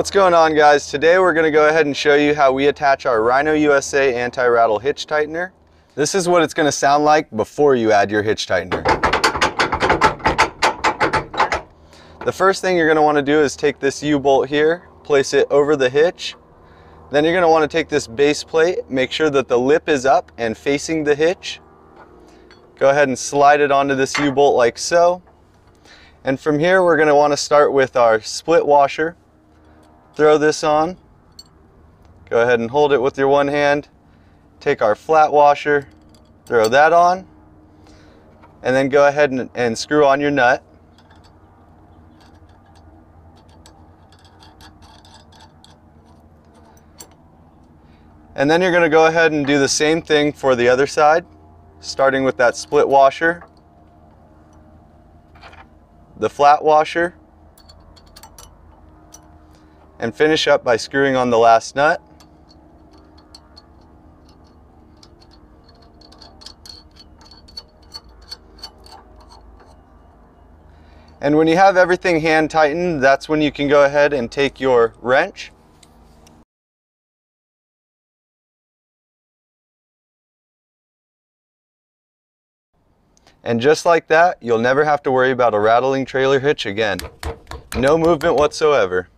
What's going on guys? Today we're going to go ahead and show you how we attach our Rhino USA anti-rattle hitch tightener. This is what it's going to sound like before you add your hitch tightener. The first thing you're going to want to do is take this U-bolt here, place it over the hitch. Then you're going to want to take this base plate, make sure that the lip is up and facing the hitch. Go ahead and slide it onto this U-bolt like so. And from here we're going to want to start with our split washer. Throw this on. Go ahead and hold it with your one hand. Take our flat washer, throw that on. And then go ahead and, and screw on your nut. And then you're going to go ahead and do the same thing for the other side, starting with that split washer, the flat washer, and finish up by screwing on the last nut. And when you have everything hand tightened, that's when you can go ahead and take your wrench And just like that, you'll never have to worry about a rattling trailer hitch again. No movement whatsoever.